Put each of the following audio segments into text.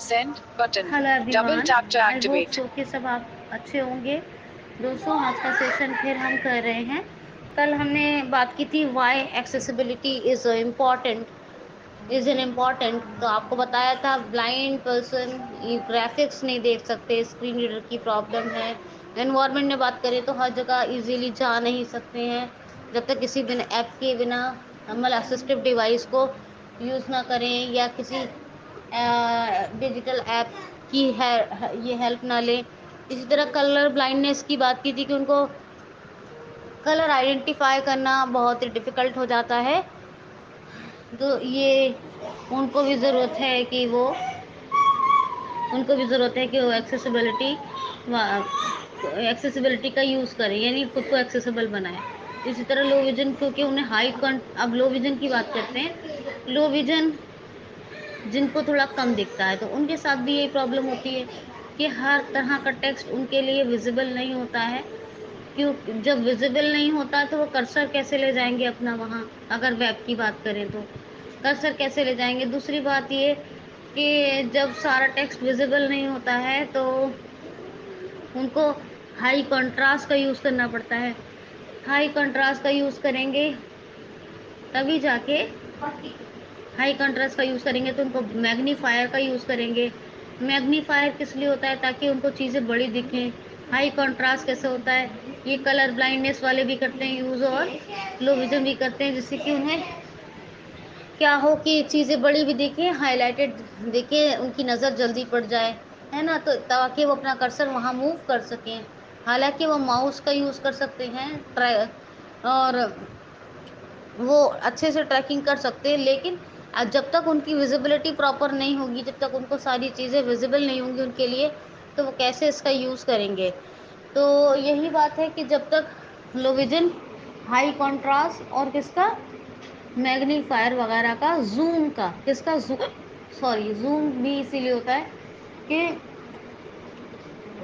Send button. Hello Double everyone tap to I hope activate. So कि सब आप अच्छे होंगे। दोस्तों आज का सेशन फिर हम कर रहे हैं। कल हमने बात की थी why accessibility is important is an important तो आपको बताया था ब्लाइंड पर्सन ग्राफिक्स नहीं देख सकते स्क्रीन रीडर की प्रॉब्लम है। एनवायरनमेंट में बात करें तो हर जगह इजीली जा नहीं सकते हैं। जब तक किसी बिना ऐप के बिना मतलब असिस्टिव डिवाइस को यूज़ ना करें या किसी डिजिटल ऐप की है, ये हेल्प ना लें। इसी तरह कलर ब्लाइंडनेस की बात की थी कि उनको कलर आइडेंटिफाई करना बहुत ही डिफ़िकल्ट हो जाता है। तो ये उनको भी ज़रूरत है कि वो, उनको भी ज़रूरत है कि वो एक्सेसिबिलिटी एक्सेसिबिलिटी का यूज़ करें, यानी खुद को एक्सेसिबल बनाए। इसी तरह लो विजन क्योंकि उन्हें हाई कंट अब लो विजन की बात करते हैं। लो विजन जिनको थोड़ा कम दिखता है तो उनके साथ भी यही प्रॉब्लम होती है कि हर तरह का टेक्स्ट उनके लिए विजिबल नहीं होता है। क्यों? जब विजिबल नहीं होता तो वो कर्सर कैसे ले जाएँगे अपना वहाँ? अगर वेब की बात करें तो। कर्सर कैसे ले जाएँगे? दूसरी बात ये कि जब सारा टेक्स्ट विजिबल नहीं होता है तो उनको हाई कंट्रास्ट का यूज़ करना पड़ता है। हाई कंट्रास्ट का यूज़ करेंगे, तभी जाके हाई कंट्रास्ट का यूज़ करेंगे तो उनको मैग्नीफायर का यूज़ करेंगे। मैग्नीफायर किस लिए होता है ताकि उनको चीज़ें बड़ी दिखें? हाई कंट्रास्ट कैसे होता है? ये कलर ब्लाइंडनेस वाले भी करते हैं यूज़ और लो विजन भी करते हैं, जिससे कि उन्हें क्या हो कि चीज़ें बड़ी भी दिखें हाईलाइटेड दिखे, उनकी नज़र जल्दी पड़ जाए, है ना? तो ताकि वो अपना कर्सर वहाँ मूव कर सकें। हालाँकि वो माउस का यूज़ कर सकते हैं और वो अच्छे से ट्रैकिंग कर सकते हैं, लेकिन जब तक उनकी विजिबिलिटी प्रॉपर नहीं होगी, जब तक उनको सारी चीज़ें विजिबल नहीं होंगी उनके लिए तो वो कैसे इसका यूज़ करेंगे? तो यही बात है कि जब तक लो विजन हाई कॉन्ट्रास्ट और किसका? मैग्नीफायर वगैरह का जूम का, किसका जूम सॉरी जूम भी इसीलिए होता है कि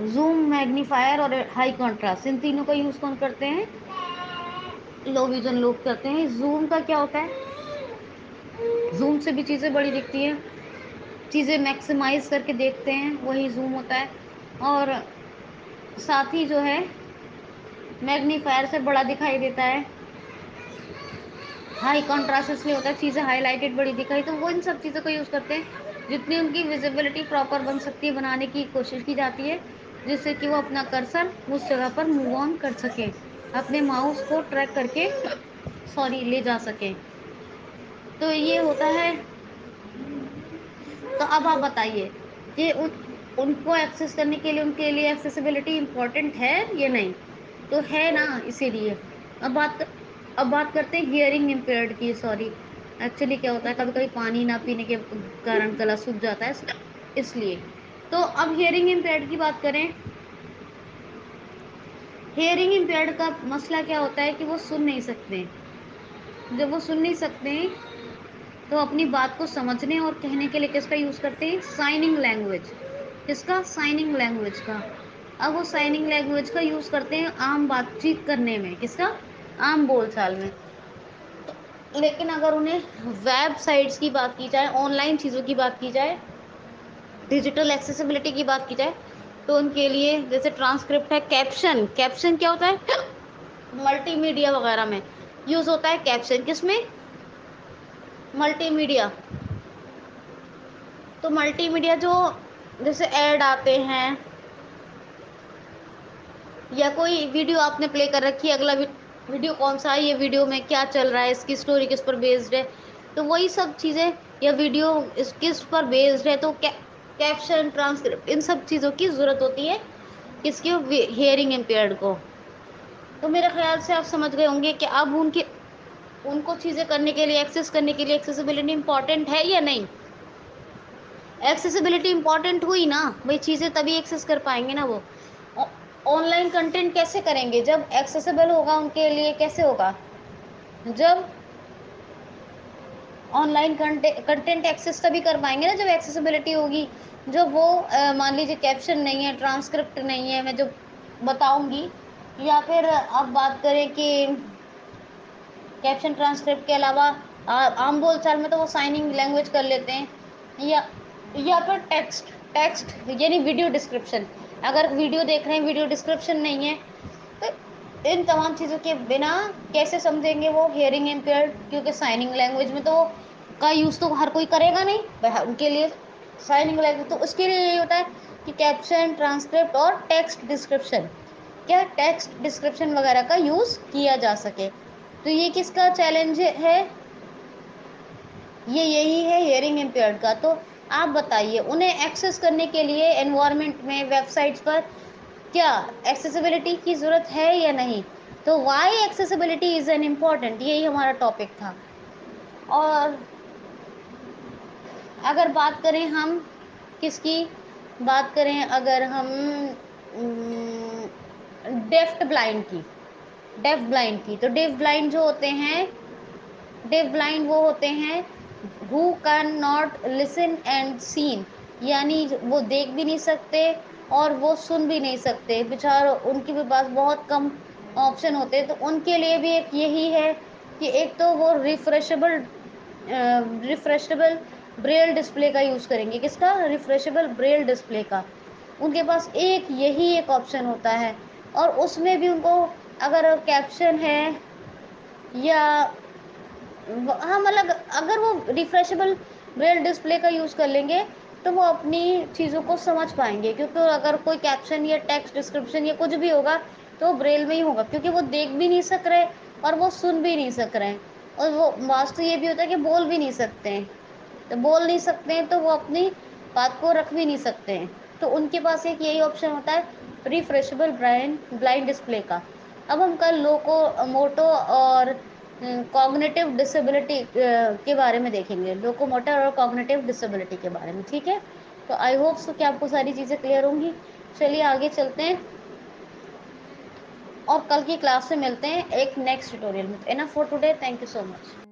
जूम मैग्नीफायर और हाई कॉन्ट्रास्ट इन तीनों का यूज़ कौन करते हैं? लो विजन लोग करते हैं। जूम का क्या होता है? जूम से भी चीज़ें बड़ी दिखती हैं। चीज़ें मैक्सिमाइज करके देखते हैं, वही जूम होता है। और साथ ही जो है मैग्नीफायर से बड़ा दिखाई देता है। हाई कॉन्ट्रास्ट इसलिए होता है, चीज़ें हाईलाइटेड बड़ी दिखाई तो वो इन सब चीज़ों का यूज़ करते हैं। जितनी उनकी विजिबिलिटी प्रॉपर बन सकती है, बनाने की कोशिश की जाती है, जिससे कि वो अपना कर्सर उस जगह पर मूव ऑन कर सकें। अपने माउस को ट्रैक करके सॉरी ले जा सकें। तो ये होता है। तो अब आप बताइए कि उन, उनको एक्सेस करने के लिए, उनके लिए एक्सेसिबिलिटी इम्पोर्टेंट है या नहीं? तो है ना इसीलिए। अब बात अब बात करते हैं हियरिंग इम्पेयर्ड की सॉरी एक्चुअली क्या होता है कभी कभी पानी ना पीने के कारण गला सूख जाता है, इसलिए। तो अब हियरिंग इम्पेयर्ड की बात करें। हियरिंग इम्पेयर्ड का मसला क्या होता है कि वो सुन नहीं सकते। जब वो सुन नहीं सकते तो अपनी बात को समझने और कहने के लिए किसका यूज़ करते हैं? साइनिंग लैंग्वेज किसका? साइनिंग लैंग्वेज का। अब वो साइनिंग लैंग्वेज का यूज़ करते हैं आम बातचीत करने में। किसका? आम बोलचाल में। लेकिन अगर उन्हें वेबसाइट्स की बात की जाए ऑनलाइन चीज़ों की बात की जाए डिजिटल एक्सेसिबिलिटी की बात की जाए तो उनके लिए जैसे ट्रांसक्रिप्ट है कैप्शन कैप्शन क्या होता है? मल्टीमीडिया वगैरह में यूज़ होता है कैप्शन किसमें? मल्टीमीडिया तो मल्टीमीडिया जो जैसे ऐड आते हैं, या कोई वीडियो आपने प्ले कर रखी है, अगला वीडियो कौन सा है, ये वीडियो में क्या चल रहा है, इसकी स्टोरी किस पर बेस्ड है तो वही सब चीज़ें, या वीडियो इस, किस पर बेस्ड है तो कैप्शन ट्रांसक्रिप्ट इन सब चीज़ों की ज़रूरत होती है किसके हियरिंग इम्पेयर्ड को। तो मेरे ख्याल से आप समझ गए होंगे कि अब उनके उनको चीज़ें करने के लिए एक्सेस करने के लिए एक्सेसिबिलिटी इंपॉर्टेंट है या नहीं? एक्सेसिबिलिटी इंपॉर्टेंट हुई ना? वही चीज़ें तभी एक्सेस कर पाएँगे ना वो। ऑनलाइन कंटेंट कैसे करेंगे? जब एक्सेसिबल होगा उनके लिए, कैसे होगा? जब ऑनलाइन कंटेंट एक्सेस तभी कर पाएँगे ना जब एक्सेसिबिलिटी होगी। जब वो मान लीजिए कैप्शन नहीं है ट्रांसक्रिप्ट नहीं है, मैं जो बताऊँगी, या फिर आप बात करें कि कैप्शन ट्रांसक्रिप्ट के अलावा आम बोल चाल में तो वो साइनिंग लैंग्वेज कर लेते हैं। या या फिर टेक्स्ट टेक्स्ट यानी वीडियो डिस्क्रिप्शन अगर वीडियो देख रहे हैं वीडियो डिस्क्रिप्शन नहीं है तो इन तमाम चीज़ों के बिना कैसे समझेंगे वो हेयरिंग इम्पेयर्ड क्योंकि साइनिंग लैंग्वेज में तो का यूज़ तो हर कोई करेगा नहीं। उनके लिए साइनिंग लैंग्वेज तो उसके लिए यही होता है कि कैप्शन ट्रांसक्रिप्ट और टेक्स्ट डिस्क्रिप्शन क्या टेक्स्ट डिस्क्रिप्शन वगैरह का यूज़ किया जा सके? तो ये किसका चैलेंज है? ये यही है हेयरिंग इम्पेयर्ड का। तो आप बताइए, उन्हें एक्सेस करने के लिए एनवायरनमेंट में वेबसाइट्स पर क्या एक्सेसिबिलिटी की ज़रूरत है या नहीं? तो why accessibility is an important यही हमारा टॉपिक था। और अगर बात करें हम, किसकी बात करें? अगर हम डेफ्ट ब्लाइंड की। डेफ ब्लाइंड की। तो डेफ ब्लाइंड जो होते हैं डेफ ब्लाइंड वो होते हैं who can not listen and seen यानी वो देख भी नहीं सकते और वो सुन भी नहीं सकते। बेचार, उनके भी पास बहुत कम ऑप्शन होते हैं। तो उनके लिए भी एक यही है कि एक तो वो रिफ्रेशेबल रिफ्रेशेबल ब्रेल डिस्प्ले का यूज़ करेंगे। किसका? रिफ्रेशेबल ब्रेल डिस्प्ले का। उनके पास एक यही एक ऑप्शन होता है और उसमें भी उनको अगर कैप्शन है या हाँ मतलब अगर वो रिफ्रेशेबल ब्रेल डिस्प्ले का यूज़ कर लेंगे तो वो अपनी चीज़ों को समझ पाएँगे। क्योंकि अगर कोई कैप्शन या टेक्स्ट डिस्क्रिप्शन या कुछ भी होगा तो ब्रेल में ही होगा। क्योंकि वो देख भी नहीं सक रहे और वो सुन भी नहीं सक रहे। और वो वास्तव ये भी होता है कि बोल भी नहीं सकते हैं। तो बोल नहीं सकते हैं तो वो अपनी बात को रख भी नहीं सकते हैं। तो उनके पास एक यही ऑप्शन होता है रिफ्रेशेबल ब्राइन ब्लाइंड डिस्प्ले का। अब हम कल लोको मोटो और कॉग्निटिव डिसेबिलिटी के बारे में देखेंगे। लोकोमोटर और कॉग्निटिव डिसेबिलिटी के बारे में, ठीक है? तो आई होप सो कि आपको सारी चीज़ें क्लियर होंगी। चलिए आगे चलते हैं। और कल की क्लास से मिलते हैं एक नेक्स्ट ट्यूटोरियल में। Enough for today thank you so much